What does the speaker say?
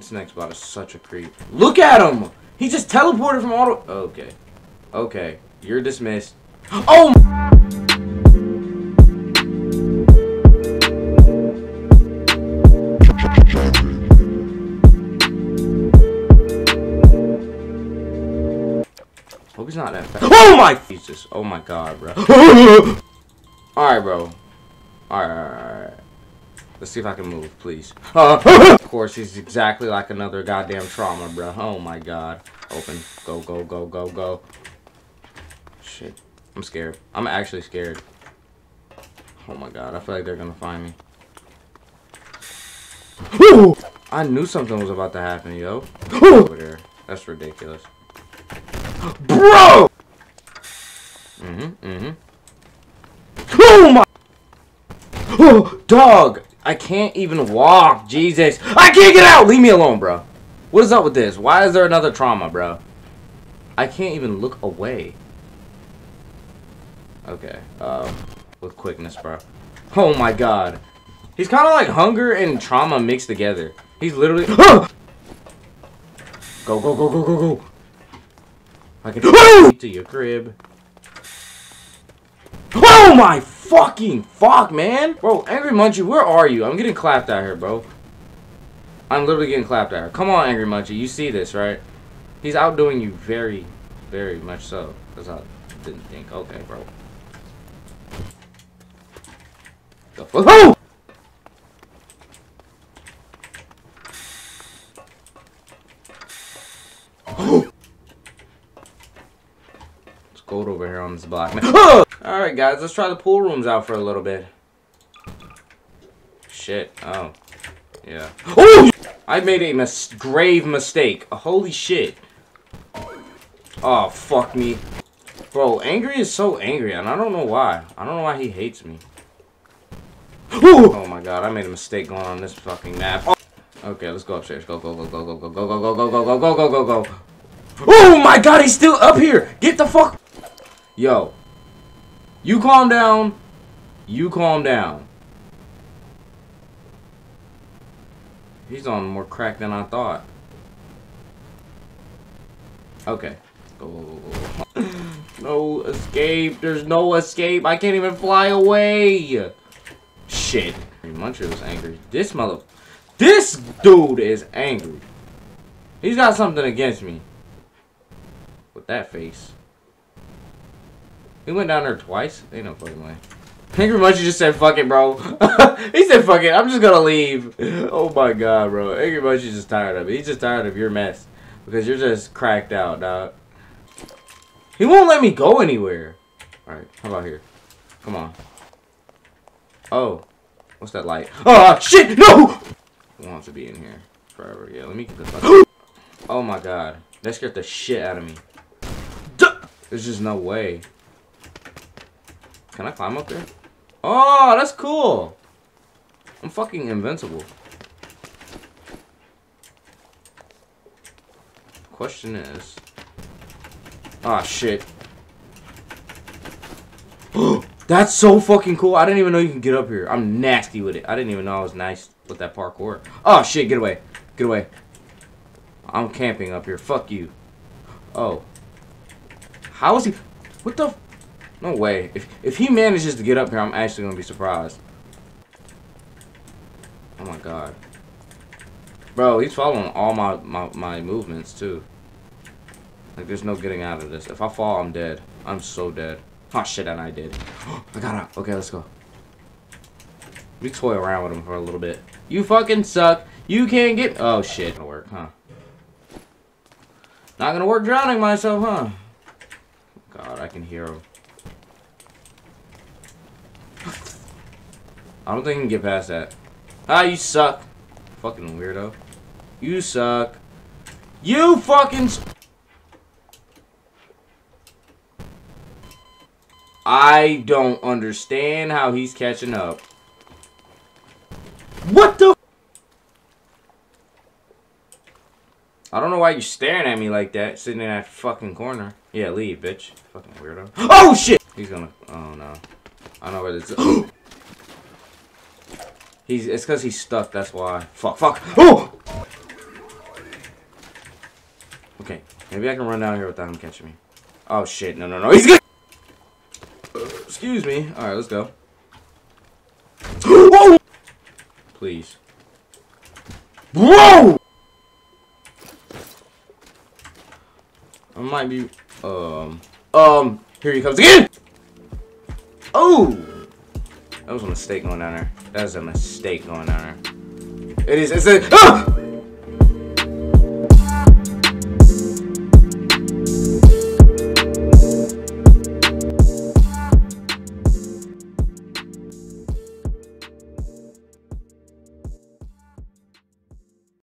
This next bot is such a creep. Look at him! He just teleported from auto- Okay. Okay. You're dismissed. Oh! Hope he's not that fast. Oh my Jesus! Oh my God, bro. Alright, bro. Alright, alright, alright. Let's see if I can move, please. Uh, of course, he's exactly like another goddamn trauma, bro. Oh my god. Open. Go, go, go, go, go. Shit. I'm scared. I'm actually scared. Oh my god. I feel like they're gonna find me. I knew something was about to happen, yo. Over there. That's ridiculous. Bro! Mm-hmm, mm-hmm. Oh my! Oh, dog! I can't even walk, Jesus. I can't get out! Leave me alone, bro. What is up with this? Why is there another trauma, bro? I can't even look away. Okay, um, with quickness, bro. Oh my god. He's kind of like hunger and trauma mixed together. He's literally... go, go, go, go, go, go. I can to your crib. Oh my fucking fuck, man! Bro, Angry Munci, where are you? I'm getting clapped out here, bro. I'm literally getting clapped out here. Come on, Angry Munci, you see this, right? He's outdoing you very, very much so. Because I didn't think. Okay, bro. The fuck? Oh! It's gold over here on this block, man. Alright, guys, let's try the pool rooms out for a little bit. Shit. Oh. Yeah. Oh! I made a mis grave mistake. Holy shit. Oh, fuck me. Bro, Angry is so angry, and I don't know why. I don't know why he hates me. Oh my god, I made a mistake going on this fucking map. Oh. Okay, let's go upstairs. Go, go, go, go, go, go, go, go, go, go, go, go, go, go, go, go. Oh my god, he's still up here! Get the fuck... Yo. You calm down. You calm down. He's on more crack than I thought. Okay. Go, go. No escape. There's no escape. I can't even fly away. Shit. Muncher was angry. This mother... This dude is angry. He's got something against me. With that face. He went down there twice? Ain't no fucking way. Angry Munci just said, fuck it, bro. he said, fuck it, I'm just gonna leave. Oh my god, bro. Angry Munci's just tired of it. He's just tired of your mess. Because you're just cracked out, dog. He won't let me go anywhere. Alright, how about here? Come on. Oh. What's that light? Oh, shit, no! He wants to be in here forever. Yeah, let me get the fuck Oh my god. That scared the shit out of me. There's just no way. Can I climb up there? Oh, that's cool. I'm fucking invincible. Question is... Ah, oh, shit. That's so fucking cool. I didn't even know you can get up here. I'm nasty with it. I didn't even know I was nice with that parkour. Oh, shit. Get away. Get away. I'm camping up here. Fuck you. Oh. How is he... What the... No way. If, if he manages to get up here, I'm actually going to be surprised. Oh, my God. Bro, he's following all my, my, my movements, too. Like, there's no getting out of this. If I fall, I'm dead. I'm so dead. Oh, shit, and I did. I got out. Okay, let's go. We toy around with him for a little bit. You fucking suck. You can't get... Oh, shit. Gonna work, huh? Not gonna work drowning myself, huh? God, I can hear him. I don't think I can get past that. Ah, you suck. Fucking weirdo. You suck. You fucking... I don't understand how he's catching up. What the... I don't know why you're staring at me like that, sitting in that fucking corner. Yeah, leave, bitch. Fucking weirdo. Oh, shit! He's gonna... Oh, no. I know where this is. He's... It's because he's stuck, that's why. Fuck, fuck. Oh! Okay. Maybe I can run down here without him catching me. Oh shit, no, no, no, he's uh, Excuse me. Alright, let's go. Whoa! Please. Whoa! I might be, um, um, here he comes again! Oh! That was a mistake going down there. That was a mistake going down there. It is, it's a, ah!